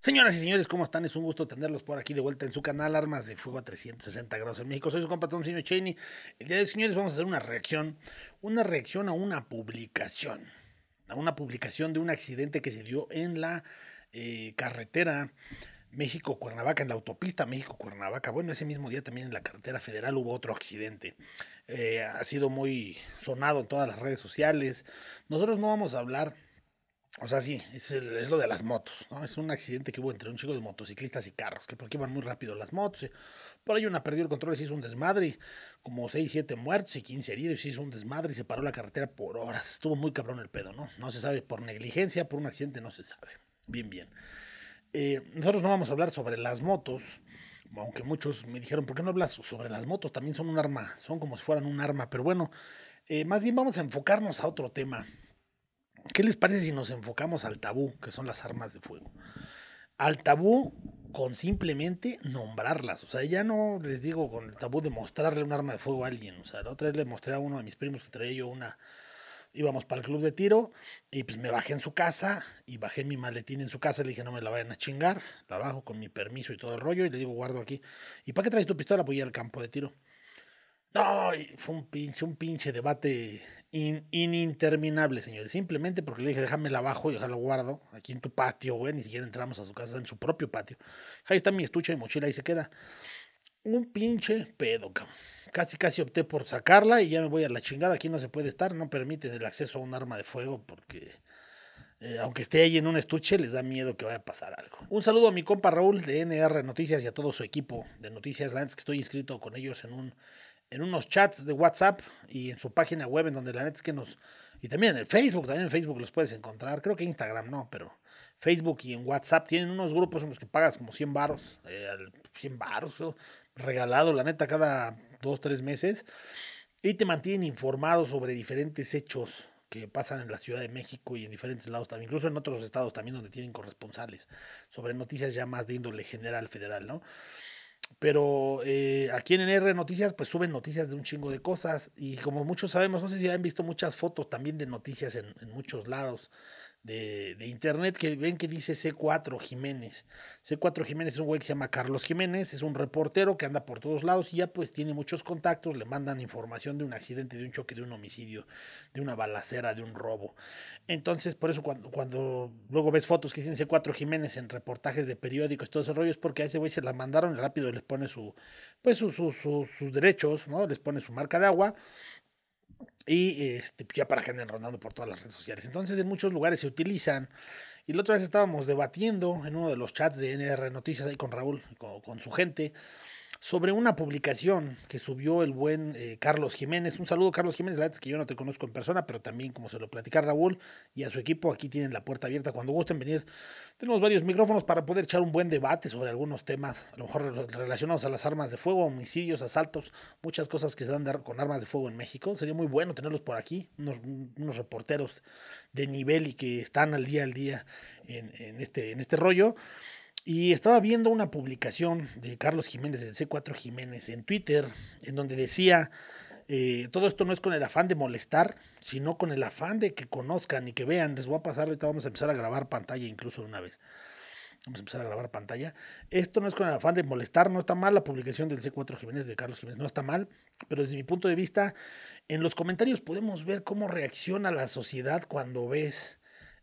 Señoras y señores, ¿cómo están? Es un gusto tenerlos por aquí de vuelta en su canal Armas de Fuego a 360 grados en México. Soy su compatrón, señor Cheney. El día de hoy, señores, vamos a hacer una reacción, una reacción a una publicación, a una publicación de un accidente que se dio en la eh, carretera México-Cuernavaca, en la autopista México-Cuernavaca. Bueno, ese mismo día también en la carretera federal hubo otro accidente. Eh, ha sido muy sonado en todas las redes sociales. Nosotros no vamos a hablar o sea, sí, es, es, lo de las motos, ¿no? Es un accidente que hubo entre un chico de motociclistas y carros, que porque iban muy rápido las motos. Por ahí una perdió el control y se hizo un desmadre, como 6, 7 muertos y 15 heridos, y se hizo un desmadre y se paró la carretera por horas. Estuvo muy cabrón el pedo, ¿no? No se sabe por negligencia, por un accidente, no se sabe. Bien, bien. Eh, nosotros no vamos a hablar sobre las motos, aunque muchos me dijeron, ¿por qué no hablas sobre las motos? También son un arma, son como si fueran un arma, pero bueno, eh, más bien vamos a enfocarnos a otro tema ¿Qué les parece si nos enfocamos al tabú, que son las armas de fuego? Al tabú con simplemente nombrarlas. O sea, ya no les digo con el tabú de mostrarle un arma de fuego a alguien. O sea, la otra vez le mostré a uno de mis primos que traía yo una. Íbamos para el club de tiro y pues me bajé en su casa y bajé mi maletín en su casa. Le dije, no me la vayan a chingar. La bajo con mi permiso y todo el rollo y le digo, guardo aquí. ¿Y para qué traes tu pistola? Pues ir al campo de tiro. No, fue un pinche, un pinche debate ininterminable, señores. Simplemente porque le dije, déjame la abajo y déjalo guardo aquí en tu patio, güey. Ni siquiera entramos a su casa, en su propio patio. Ahí está mi estuche y mochila y se queda. Un pinche pedo, cabrón. Casi, casi opté por sacarla y ya me voy a la chingada. Aquí no se puede estar, no permiten el acceso a un arma de fuego porque. Eh, aunque esté ahí en un estuche, les da miedo que vaya a pasar algo. Un saludo a mi compa Raúl de NR Noticias y a todo su equipo de Noticias Lance, que estoy inscrito con ellos en un en unos chats de WhatsApp y en su página web, en donde la neta es que nos. Y también en Facebook, también en Facebook los puedes encontrar. Creo que Instagram no, pero Facebook y en WhatsApp tienen unos grupos en los que pagas como 100 baros, eh, 100 baros, regalado, la neta, cada dos, tres meses. Y te mantienen informado sobre diferentes hechos que pasan en la Ciudad de México y en diferentes lados también, incluso en otros estados también donde tienen corresponsales, sobre noticias ya más de índole general federal, ¿no? Pero eh, aquí en NR Noticias, pues suben noticias de un chingo de cosas. Y como muchos sabemos, no sé si han visto muchas fotos también de noticias en, en muchos lados de, internet que ven que dice C4 Jiménez. C4 Jiménez es un güey que se llama Carlos Jiménez, es un reportero que anda por todos lados y ya pues tiene muchos contactos, le mandan información de un accidente, de un choque, de un homicidio, de una balacera, de un robo. Entonces, por eso cuando, cuando luego ves fotos que dicen C4 Jiménez en reportajes de periódicos, todo ese rollo, es porque a ese güey se la mandaron y rápido les pone su, pues sus, sus derechos, ¿no? Les pone su marca de agua y este, ya para que anden rondando por todas las redes sociales. Entonces en muchos lugares se utilizan. Y la otra vez estábamos debatiendo en uno de los chats de NR Noticias ahí con Raúl, con su gente, sobre una publicación que subió el buen eh, Carlos Jiménez. Un saludo, Carlos Jiménez, la verdad es que yo no te conozco en persona, pero también, como se lo platica Raúl y a su equipo, aquí tienen la puerta abierta cuando gusten venir. Tenemos varios micrófonos para poder echar un buen debate sobre algunos temas, a lo mejor relacionados a las armas de fuego, homicidios, asaltos, muchas cosas que se dan con armas de fuego en México. Sería muy bueno tenerlos por aquí, unos, unos reporteros de nivel y que están al día al día en, en este, en este rollo. Y estaba viendo una publicación de Carlos Jiménez, del C4 Jiménez, en Twitter, en donde decía, eh, todo esto no es con el afán de molestar, sino con el afán de que conozcan y que vean. Les voy a pasar, ahorita vamos a empezar a grabar pantalla incluso de una vez. Vamos a empezar a grabar pantalla. Esto no es con el afán de molestar, no está mal la publicación del C4 Jiménez de Carlos Jiménez, no está mal, pero desde mi punto de vista, en los comentarios podemos ver cómo reacciona la sociedad cuando ves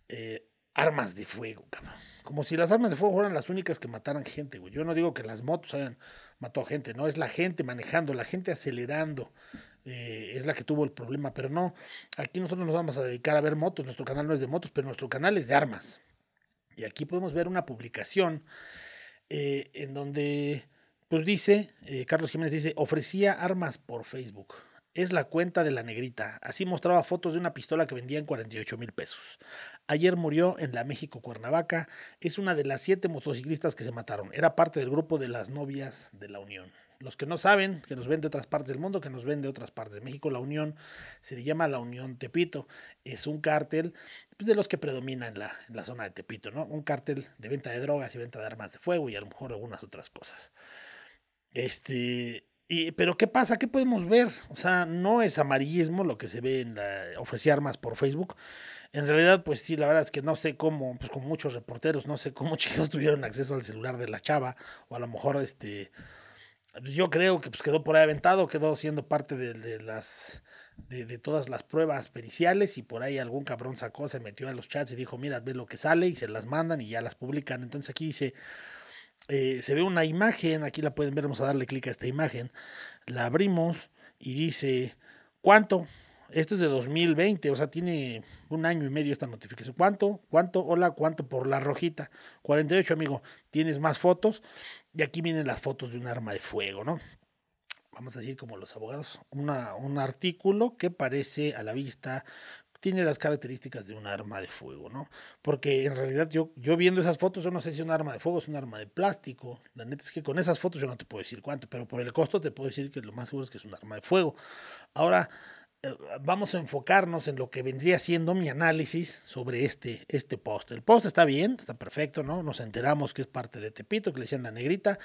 eh, armas de fuego, cabrón. Como si las armas de fuego fueran las únicas que mataran gente, güey. Yo no digo que las motos hayan matado gente, no, es la gente manejando, la gente acelerando. Eh, es la que tuvo el problema, pero no, aquí nosotros nos vamos a dedicar a ver motos, nuestro canal no es de motos, pero nuestro canal es de armas. Y aquí podemos ver una publicación eh, en donde, pues dice, eh, Carlos Jiménez dice, ofrecía armas por Facebook es la cuenta de la negrita. Así mostraba fotos de una pistola que vendía en 48 mil pesos. Ayer murió en la México Cuernavaca. Es una de las siete motociclistas que se mataron. Era parte del grupo de las novias de la Unión. Los que no saben, que nos ven de otras partes del mundo, que nos ven de otras partes de México, la Unión se le llama la Unión Tepito. Es un cártel pues, de los que predomina en la, en la zona de Tepito, ¿no? Un cártel de venta de drogas y venta de armas de fuego y a lo mejor algunas otras cosas. Este, Y, pero ¿qué pasa? ¿Qué podemos ver? O sea, no es amarillismo lo que se ve en la, ofrecer armas por Facebook. En realidad, pues sí, la verdad es que no sé cómo, pues como muchos reporteros, no sé cómo chicos tuvieron acceso al celular de la chava, o a lo mejor este, yo creo que pues quedó por ahí aventado, quedó siendo parte de, de las de, de, todas las pruebas periciales y por ahí algún cabrón sacó, se metió a los chats y dijo, mira, ve lo que sale y se las mandan y ya las publican. Entonces aquí dice, eh, se ve una imagen, aquí la pueden ver, vamos a darle clic a esta imagen, la abrimos y dice, ¿cuánto? Esto es de 2020, o sea, tiene un año y medio esta notificación. ¿Cuánto? ¿Cuánto? Hola, ¿cuánto por la rojita? 48, amigo. ¿Tienes más fotos? Y aquí vienen las fotos de un arma de fuego, ¿no? Vamos a decir como los abogados, un artículo que parece a la vista tiene las características de un arma de fuego, ¿no? Porque en realidad yo, yo viendo esas fotos, yo no sé si es un arma de fuego, es un arma de plástico. La neta es que con esas fotos yo no te puedo decir cuánto, pero por el costo te puedo decir que lo más seguro es que es un arma de fuego. Ahora, eh, vamos a enfocarnos en lo que vendría siendo mi análisis sobre este, este post. El post está bien, está perfecto, ¿no? Nos enteramos que es parte de Tepito, que le decían la negrita.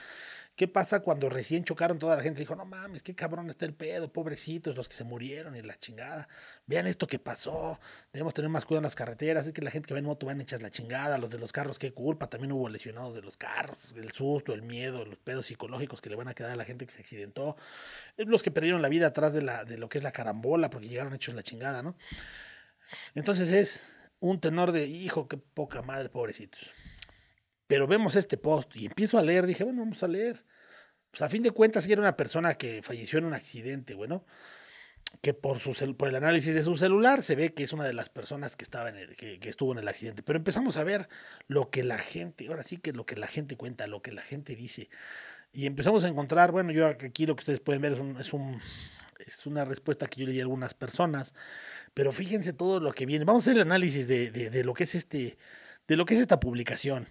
¿Qué pasa cuando recién chocaron toda la gente? Dijo, no mames, qué cabrón está el pedo, pobrecitos, los que se murieron y la chingada. Vean esto que pasó, debemos tener más cuidado en las carreteras, es que la gente que va en moto van hechas la chingada, los de los carros, qué culpa, también hubo lesionados de los carros, el susto, el miedo, los pedos psicológicos que le van a quedar a la gente que se accidentó, los que perdieron la vida atrás de, la, de lo que es la carambola porque llegaron hechos la chingada, ¿no? Entonces es un tenor de, hijo, qué poca madre, pobrecitos. Pero vemos este post y empiezo a leer, dije, bueno, vamos a leer. Pues a fin de cuentas, era una persona que falleció en un accidente, bueno, que por, su por el análisis de su celular se ve que es una de las personas que, estaba en el, que, que, estuvo en el accidente. Pero empezamos a ver lo que la gente, ahora sí que lo que la gente cuenta, lo que la gente dice. Y empezamos a encontrar, bueno, yo aquí lo que ustedes pueden ver es, un, es, un, es una respuesta que yo le di a algunas personas, pero fíjense todo lo que viene. Vamos a hacer el análisis de, de, de lo que es este, de lo que es esta publicación.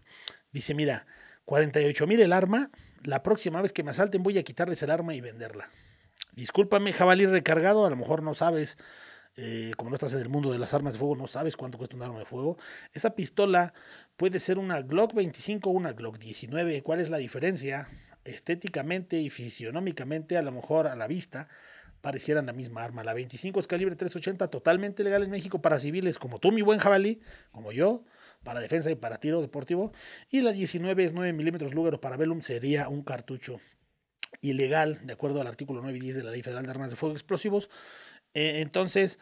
Dice, mira, 48 mil el arma, la próxima vez que me asalten voy a quitarles el arma y venderla. Discúlpame, jabalí recargado, a lo mejor no sabes, eh, como no estás en el mundo de las armas de fuego, no sabes cuánto cuesta un arma de fuego. Esa pistola puede ser una Glock 25 o una Glock 19. ¿Cuál es la diferencia? Estéticamente y fisionómicamente, a lo mejor a la vista, parecieran la misma arma. La 25 es calibre 380, totalmente legal en México para civiles como tú, mi buen jabalí, como yo para defensa y para tiro deportivo. Y la 19 es 9 milímetros Luger para Velum, sería un cartucho ilegal, de acuerdo al artículo 9 y 10 de la Ley Federal de Armas de Fuego Explosivos. Eh, entonces,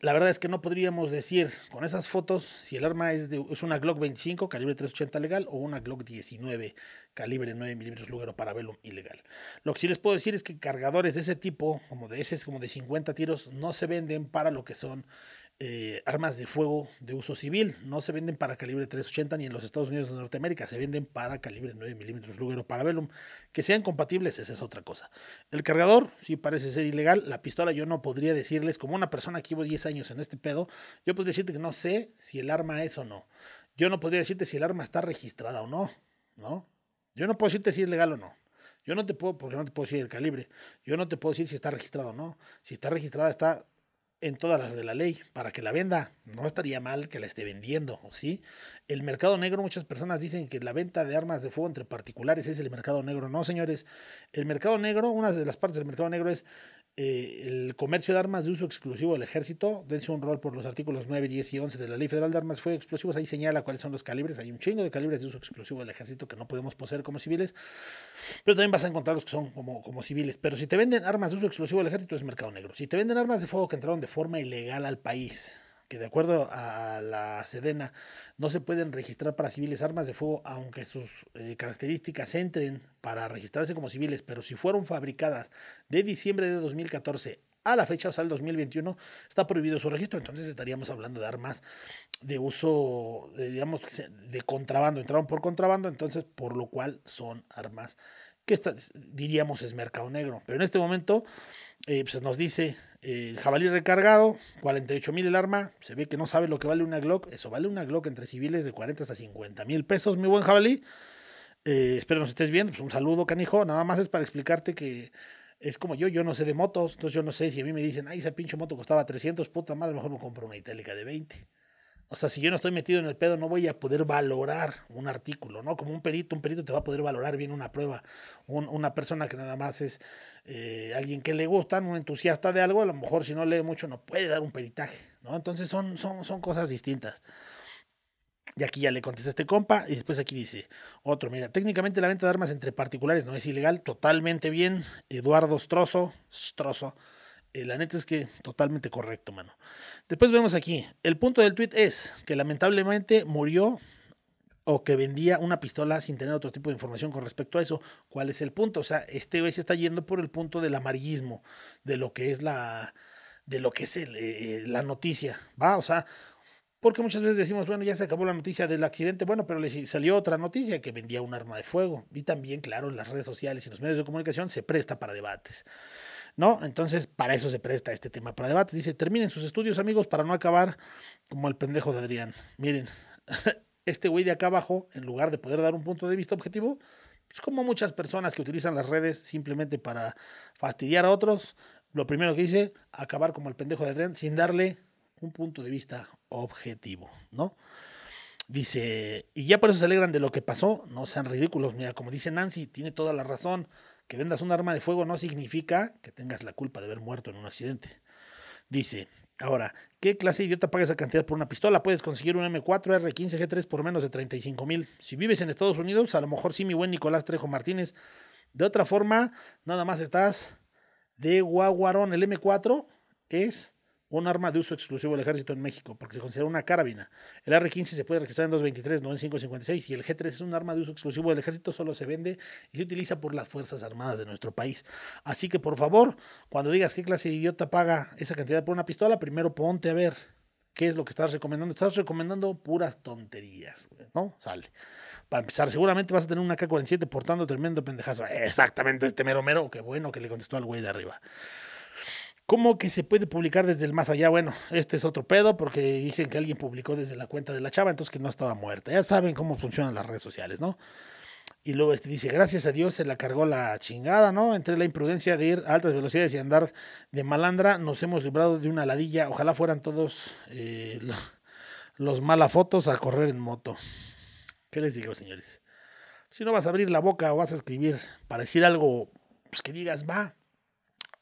la verdad es que no podríamos decir con esas fotos si el arma es, de, es una Glock 25 calibre 380 legal o una Glock 19 calibre 9 milímetros Luger para Velum ilegal. Lo que sí les puedo decir es que cargadores de ese tipo, como de ese, como de 50 tiros, no se venden para lo que son eh, armas de fuego de uso civil. No se venden para calibre 380 ni en los Estados Unidos de Norteamérica, se venden para calibre 9 milímetros Luger o Parabellum. Que sean compatibles, esa es otra cosa. El cargador sí parece ser ilegal. La pistola yo no podría decirles, como una persona que llevo 10 años en este pedo, yo podría decirte que no sé si el arma es o no. Yo no podría decirte si el arma está registrada o no, ¿no? Yo no puedo decirte si es legal o no. Yo no te puedo, porque no te puedo decir el calibre. Yo no te puedo decir si está registrado o no. Si está registrada, está en todas las de la ley para que la venda. No estaría mal que la esté vendiendo, ¿sí? El mercado negro, muchas personas dicen que la venta de armas de fuego entre particulares es el mercado negro. No, señores. El mercado negro, una de las partes del mercado negro es eh, el comercio de armas de uso exclusivo del ejército, dense un rol por los artículos 9, 10 y 11 de la Ley Federal de Armas Fuego Explosivos, ahí señala cuáles son los calibres, hay un chingo de calibres de uso exclusivo del ejército que no podemos poseer como civiles, pero también vas a encontrar los que son como, como civiles, pero si te venden armas de uso exclusivo del ejército es mercado negro, si te venden armas de fuego que entraron de forma ilegal al país, que de acuerdo a la Sedena no se pueden registrar para civiles armas de fuego, aunque sus eh, características entren para registrarse como civiles, pero si fueron fabricadas de diciembre de 2014 a la fecha, o sea, el 2021, está prohibido su registro, entonces estaríamos hablando de armas de uso, digamos, de contrabando, entraron por contrabando, entonces por lo cual son armas que está, diríamos es mercado negro, pero en este momento eh, pues nos dice eh, jabalí recargado, 48 mil el arma. Se ve que no sabe lo que vale una Glock. Eso vale una Glock entre civiles de 40 hasta 50 mil pesos, mi buen jabalí. Eh, espero nos estés viendo. Pues un saludo, canijo. Nada más es para explicarte que es como yo, yo no sé de motos. Entonces yo no sé si a mí me dicen, ay, esa pinche moto costaba 300, puta madre, mejor me compro una itálica de 20. O sea, si yo no estoy metido en el pedo, no voy a poder valorar un artículo, ¿no? Como un perito, un perito te va a poder valorar bien una prueba. una persona que nada más es eh, alguien que le gusta, un entusiasta de algo, a lo mejor si no lee mucho no puede dar un peritaje, ¿no? Entonces son, son, son cosas distintas. Y aquí ya le contesta este compa. Y después aquí dice otro, mira, técnicamente la venta de armas entre particulares no es ilegal, totalmente bien. Eduardo Strozo, Strozo eh, la neta es que totalmente correcto, mano. Después vemos aquí, el punto del tweet es que lamentablemente murió o que vendía una pistola sin tener otro tipo de información con respecto a eso. ¿Cuál es el punto? O sea, este güey se está yendo por el punto del amarillismo, de lo que es la, de lo que es eh, la noticia, ¿va? O sea, porque muchas veces decimos, bueno, ya se acabó la noticia del accidente, bueno, pero le salió otra noticia que vendía un arma de fuego. Y también, claro, las redes sociales y los medios de comunicación se presta para debates. ¿No? Entonces, para eso se presta este tema para debate. Dice, terminen sus estudios, amigos, para no acabar como el pendejo de Adrián. Miren, este güey de acá abajo, en lugar de poder dar un punto de vista objetivo, pues como muchas personas que utilizan las redes simplemente para fastidiar a otros, lo primero que dice, acabar como el pendejo de Adrián sin darle un punto de vista objetivo, ¿no? Dice, y ya por eso se alegran de lo que pasó, no sean ridículos, mira, como dice Nancy, tiene toda la razón. Que vendas un arma de fuego no significa que tengas la culpa de haber muerto en un accidente. Dice, ahora, ¿qué clase de idiota paga esa cantidad por una pistola? Puedes conseguir un M4 R15 G3 por menos de 35 mil. Si vives en Estados Unidos, a lo mejor sí, mi buen Nicolás Trejo Martínez. De otra forma, nada más estás de guaguarón. El M4 es un arma de uso exclusivo del ejército en México, porque se considera una carabina. El R-15 se puede registrar en 223, no en 556, y el G-3 es un arma de uso exclusivo del ejército, solo se vende y se utiliza por las Fuerzas Armadas de nuestro país. Así que, por favor, cuando digas qué clase de idiota paga esa cantidad por una pistola, primero ponte a ver qué es lo que estás recomendando. Estás recomendando puras tonterías, ¿no? Sale. Para empezar, seguramente vas a tener una K-47 portando tremendo pendejazo. Exactamente, este mero mero, qué bueno que le contestó al güey de arriba. ¿Cómo que se puede publicar desde el más allá? Bueno, este es otro pedo porque dicen que alguien publicó desde la cuenta de la chava, entonces que no estaba muerta. Ya saben cómo funcionan las redes sociales, ¿no? Y luego este dice, gracias a Dios se la cargó la chingada, ¿no? Entre la imprudencia de ir a altas velocidades y andar de malandra, nos hemos librado de una ladilla. Ojalá fueran todos eh, los malafotos a correr en moto. ¿Qué les digo, señores? Si no vas a abrir la boca o vas a escribir para decir algo, pues que digas, va,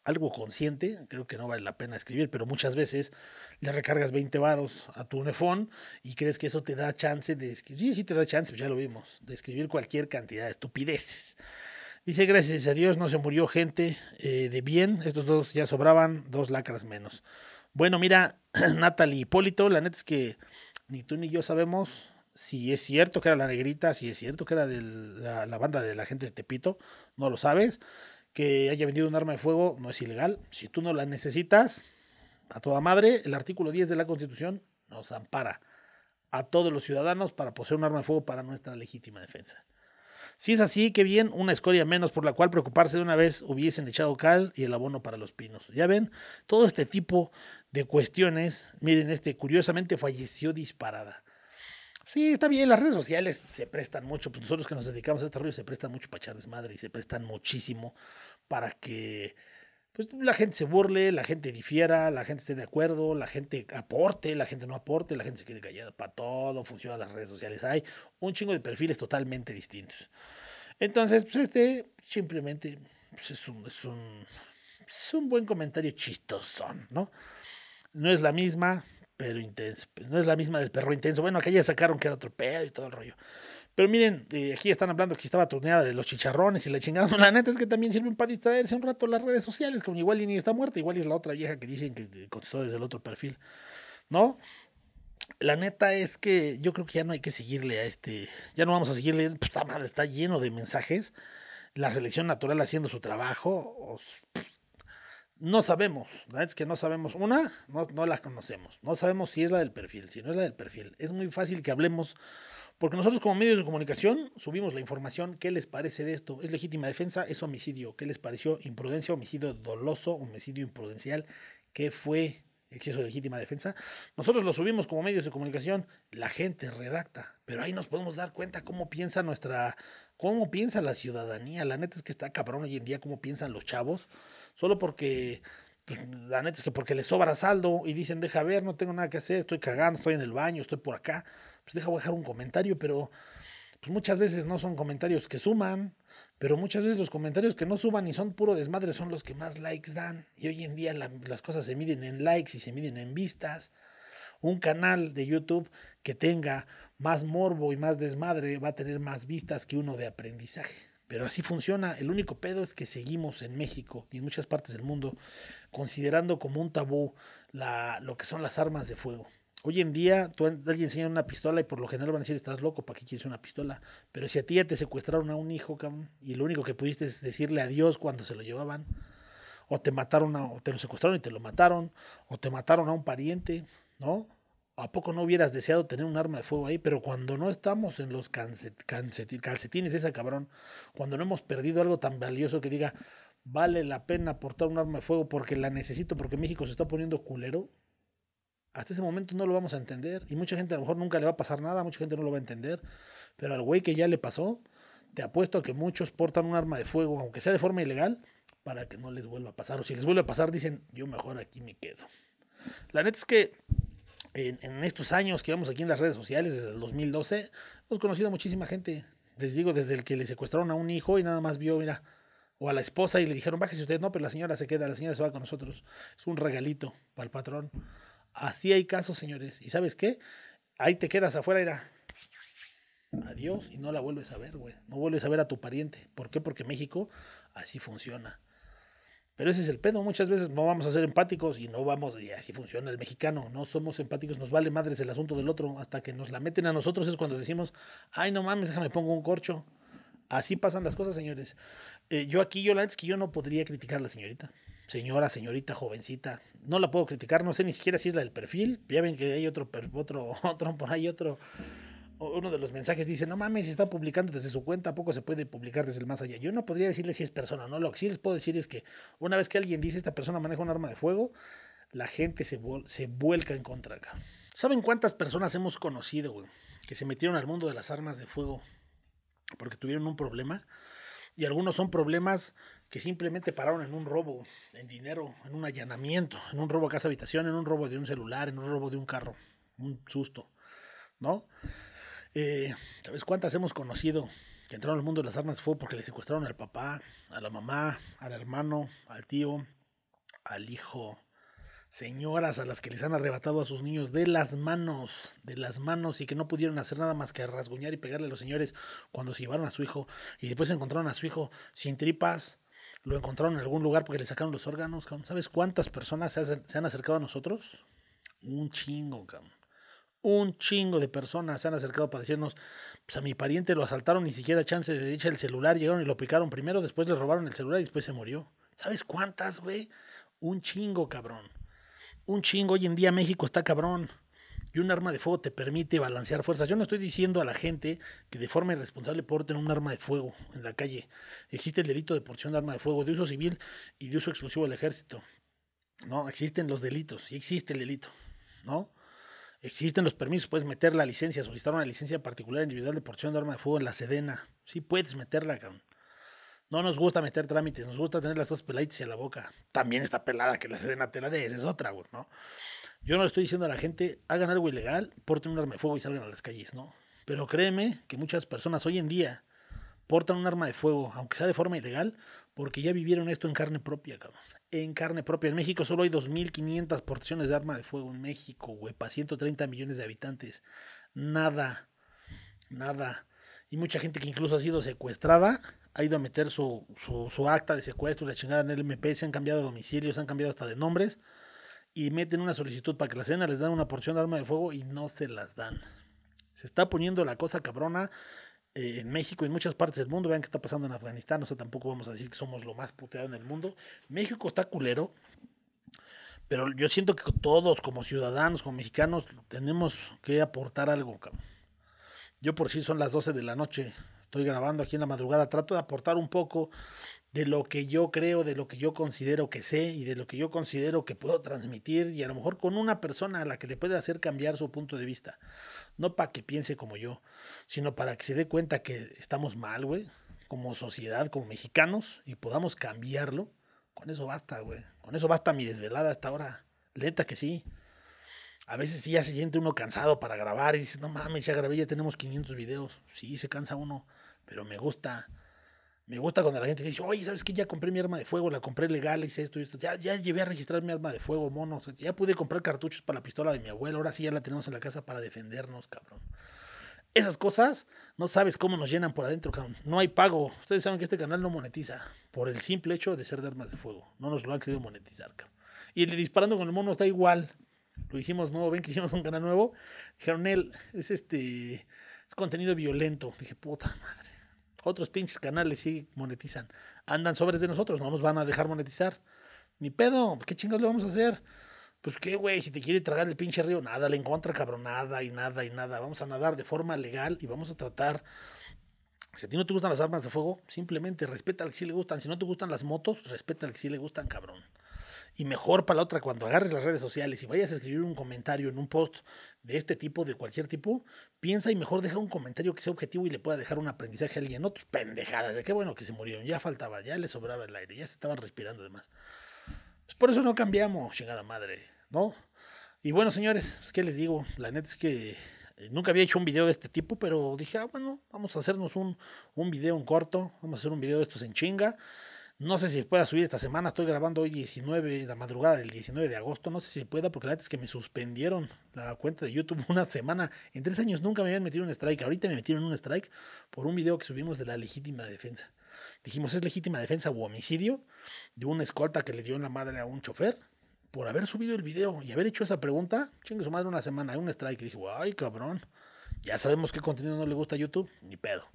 algo consciente, creo que no vale la pena escribir, pero muchas veces le recargas 20 varos a tu unefón y crees que eso te da chance de escribir, sí, sí te da chance, pues ya lo vimos, de escribir cualquier cantidad de estupideces. Dice, gracias a Dios no se murió gente eh, de bien, estos dos ya sobraban, dos lacras menos. Bueno, mira, Natalie Hipólito, la neta es que ni tú ni yo sabemos si es cierto que era la negrita, si es cierto que era de la, la banda de la gente de Tepito, no lo sabes que haya vendido un arma de fuego no es ilegal. Si tú no la necesitas, a toda madre, el artículo 10 de la Constitución nos ampara a todos los ciudadanos para poseer un arma de fuego para nuestra legítima defensa. Si es así, qué bien, una escoria menos por la cual preocuparse de una vez hubiesen echado cal y el abono para los pinos. Ya ven, todo este tipo de cuestiones, miren, este curiosamente falleció disparada. Sí, está bien, las redes sociales se prestan mucho, pues nosotros que nos dedicamos a este rollo se prestan mucho para echar desmadre y se prestan muchísimo para que pues, la gente se burle, la gente difiera, la gente esté de acuerdo, la gente aporte, la gente no aporte, la gente se quede callada. Para todo funciona las redes sociales. Hay un chingo de perfiles totalmente distintos. Entonces, pues este simplemente pues, es, un, es, un, es un buen comentario chistoso, ¿no? No es la misma, pero intenso. Pues, no es la misma del perro intenso. Bueno, aquella sacaron que era otro pedo y todo el rollo. Pero miren, eh, aquí están hablando que estaba turneada de los chicharrones y la chingada. la neta es que también sirven para distraerse un rato las redes sociales, como igual y ni está muerta, igual es la otra vieja que dicen que contestó desde el otro perfil. ¿No? La neta es que yo creo que ya no hay que seguirle a este. Ya no vamos a seguirle. Pues, madre, está lleno de mensajes. La selección natural haciendo su trabajo. No sabemos, es que no sabemos. Una, no, no la conocemos. No sabemos si es la del perfil, si no es la del perfil. Es muy fácil que hablemos, porque nosotros como medios de comunicación subimos la información. ¿Qué les parece de esto? ¿Es legítima defensa? ¿Es homicidio? ¿Qué les pareció? ¿Imprudencia? ¿Homicidio doloso? ¿Homicidio imprudencial? ¿Qué fue? exceso de legítima defensa. Nosotros lo subimos como medios de comunicación, la gente redacta, pero ahí nos podemos dar cuenta cómo piensa nuestra, cómo piensa la ciudadanía. La neta es que está cabrón hoy en día cómo piensan los chavos solo porque pues, la neta es que porque les sobra saldo y dicen, deja ver, no tengo nada que hacer, estoy cagando, estoy en el baño, estoy por acá, pues deja dejar un comentario, pero pues muchas veces no son comentarios que suman, pero muchas veces los comentarios que no suman y son puro desmadre son los que más likes dan. Y hoy en día las cosas se miden en likes y se miden en vistas. Un canal de YouTube que tenga más morbo y más desmadre va a tener más vistas que uno de aprendizaje. Pero así funciona. El único pedo es que seguimos en México y en muchas partes del mundo considerando como un tabú la, lo que son las armas de fuego. Hoy en día, tú, alguien enseña una pistola y por lo general van a decir, estás loco, ¿para qué quieres una pistola? Pero si a ti ya te secuestraron a un hijo, cabrón, y lo único que pudiste es decirle adiós cuando se lo llevaban, o te mataron, o te lo secuestraron y te lo mataron, o te mataron a un pariente, ¿no? ¿A poco no hubieras deseado tener un arma de fuego ahí? Pero cuando no estamos en los calcetines de esa cabrón, cuando no hemos perdido algo tan valioso que diga, vale la pena portar un arma de fuego porque la necesito, porque México se está poniendo culero, hasta ese momento no lo vamos a entender. Y mucha gente a lo mejor nunca le va a pasar nada, mucha gente no lo va a entender. Pero al güey que ya le pasó, te apuesto a que muchos portan un arma de fuego, aunque sea de forma ilegal, para que no les vuelva a pasar. O si les vuelve a pasar, dicen, yo mejor aquí me quedo. La neta es que en, estos años que vamos aquí en las redes sociales, desde el 2012, hemos conocido a muchísima gente. Les digo, desde el que le secuestraron a un hijo y nada más vio, mira, o a la esposa y le dijeron, bájese usted, no, pero la señora se queda, la señora se va con nosotros. Es un regalito para el patrón. Así hay casos, señores. ¿Y sabes qué? Ahí te quedas afuera, era. Adiós y no la vuelves a ver, güey. No vuelves a ver a tu pariente. ¿Por qué? Porque México así funciona. Pero ese es el pedo. Muchas veces no vamos a ser empáticos y no vamos, y así funciona el mexicano. No somos empáticos, nos vale madres el asunto del otro. Hasta que nos la meten a nosotros es cuando decimos, ay, no mames, déjame pongo un corcho. Así pasan las cosas, señores. Eh, yo aquí, yo la es que yo no podría criticar a la señorita. Señora, señorita, jovencita. No la puedo criticar, no sé ni siquiera si es la del perfil. Ya ven que hay otro, otro, otro, por ahí otro uno de los mensajes dice, no mames, está publicando desde su cuenta, ¿a poco se puede publicar desde el más allá? Yo no podría decirle si es persona, ¿no? Lo que sí les puedo decir es que una vez que alguien dice, esta persona maneja un arma de fuego, la gente se, se vuelca en contra acá. ¿Saben cuántas personas hemos conocido, güey, que se metieron al mundo de las armas de fuego porque tuvieron un problema? Y algunos son problemas que simplemente pararon en un robo, en dinero, en un allanamiento, en un robo a casa habitación, en un robo de un celular, en un robo de un carro, un susto, ¿no? Eh, ¿Sabes cuántas hemos conocido que entraron al mundo de las armas fue porque le secuestraron al papá, a la mamá, al hermano, al tío, al hijo? Señoras a las que les han arrebatado a sus niños de las manos, de las manos y que no pudieron hacer nada más que rasguñar y pegarle a los señores cuando se llevaron a su hijo y después encontraron a su hijo sin tripas, lo encontraron en algún lugar porque le sacaron los órganos. ¿Sabes cuántas personas se han acercado a nosotros? Un chingo, cabrón un chingo de personas se han acercado para decirnos, pues a mi pariente lo asaltaron, ni siquiera chance de echar el celular, llegaron y lo picaron primero, después le robaron el celular y después se murió. ¿Sabes cuántas, güey? Un chingo, cabrón. Un chingo, hoy en día México está cabrón. Y un arma de fuego te permite balancear fuerzas. Yo no estoy diciendo a la gente que de forma irresponsable porten un arma de fuego en la calle. Existe el delito de porción de arma de fuego de uso civil y de uso exclusivo del ejército. No, existen los delitos, y existe el delito, ¿no? Existen los permisos, puedes meter la licencia, solicitar una licencia particular individual de porción de arma de fuego en la Sedena. Sí, puedes meterla, cabrón. No nos gusta meter trámites, nos gusta tener las dos peladitas a la boca. También está pelada que la Sedena te la des, es otra, güey, ¿no? Yo no le estoy diciendo a la gente, hagan algo ilegal, porten un arma de fuego y salgan a las calles, ¿no? Pero créeme que muchas personas hoy en día portan un arma de fuego, aunque sea de forma ilegal, porque ya vivieron esto en carne propia, cabrón en carne propia. En México solo hay 2.500 porciones de arma de fuego en México, güey, para 130 millones de habitantes. Nada, nada. Y mucha gente que incluso ha sido secuestrada ha ido a meter su, su, acta de secuestro, la chingada en el MP, se han cambiado de domicilio, se han cambiado hasta de nombres y meten una solicitud para que la cena les dan una porción de arma de fuego y no se las dan. Se está poniendo la cosa cabrona eh, en México y en muchas partes del mundo. Vean qué está pasando en Afganistán. O sea, tampoco vamos a decir que somos lo más puteado en el mundo. México está culero. Pero yo siento que todos, como ciudadanos, como mexicanos, tenemos que aportar algo, Yo por sí son las 12 de la noche. Estoy grabando aquí en la madrugada. Trato de aportar un poco de lo que yo creo, de lo que yo considero que sé y de lo que yo considero que puedo transmitir y a lo mejor con una persona a la que le puede hacer cambiar su punto de vista. No para que piense como yo, sino para que se dé cuenta que estamos mal, güey, como sociedad, como mexicanos y podamos cambiarlo. Con eso basta, güey. Con eso basta mi desvelada hasta ahora. Neta que sí. A veces sí ya se siente uno cansado para grabar y dices, no mames, ya grabé, ya tenemos 500 videos. Sí, se cansa uno, pero me gusta. Me gusta cuando la gente dice, oye, ¿sabes qué? Ya compré mi arma de fuego, la compré legal, hice esto y esto. Ya, ya llevé a registrar mi arma de fuego, mono. ya pude comprar cartuchos para la pistola de mi abuelo. Ahora sí ya la tenemos en la casa para defendernos, cabrón. Esas cosas no sabes cómo nos llenan por adentro, cabrón. No hay pago. Ustedes saben que este canal no monetiza por el simple hecho de ser de armas de fuego. No nos lo han querido monetizar, cabrón. Y el disparando con el mono está igual. Lo hicimos nuevo, ven que hicimos un canal nuevo. Dijeron, él, es este, es contenido violento. Dije, puta madre otros pinches canales sí monetizan. Andan sobres de nosotros, no nos van a dejar monetizar. Ni pedo, ¿qué chingados le vamos a hacer? Pues qué, güey, si te quiere tragar el pinche río, nada, le encuentra cabrón, nada y nada y nada. Vamos a nadar de forma legal y vamos a tratar. Si a ti no te gustan las armas de fuego, simplemente respeta al que sí le gustan. Si no te gustan las motos, respeta al que sí le gustan, cabrón. Y mejor para la otra, cuando agarres las redes sociales y vayas a escribir un comentario en un post de este tipo, de cualquier tipo, piensa y mejor deja un comentario que sea objetivo y le pueda dejar un aprendizaje a alguien. Tus pendejadas, de qué bueno que se murieron, ya faltaba, ya le sobraba el aire, ya se estaban respirando demás. Pues por eso no cambiamos, chingada madre, ¿no? Y bueno, señores, pues, ¿qué les digo? La neta es que eh, nunca había hecho un video de este tipo, pero dije, ah, bueno, vamos a hacernos un, un video en corto, vamos a hacer un video de estos en chinga. No sé si pueda subir esta semana. Estoy grabando hoy 19, la madrugada del 19 de agosto. No sé si pueda porque la verdad es que me suspendieron la cuenta de YouTube una semana. En tres años nunca me habían metido un strike. Ahorita me metieron un strike por un video que subimos de la legítima defensa. Dijimos, es legítima defensa u homicidio de una escolta que le dio en la madre a un chofer por haber subido el video y haber hecho esa pregunta. Chingue su madre una semana, hay un strike. Dije, ay, cabrón. Ya sabemos qué contenido no le gusta a YouTube, ni pedo.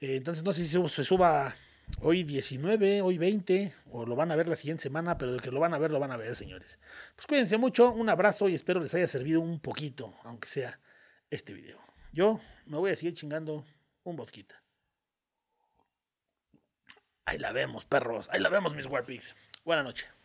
Eh, entonces no sé si se suba Hoy 19, hoy 20, o lo van a ver la siguiente semana, pero de que lo van a ver, lo van a ver, señores. Pues cuídense mucho, un abrazo y espero les haya servido un poquito, aunque sea este video. Yo me voy a seguir chingando un vodquita. Ahí la vemos, perros. Ahí la vemos, mis Warpigs. Buenas noches.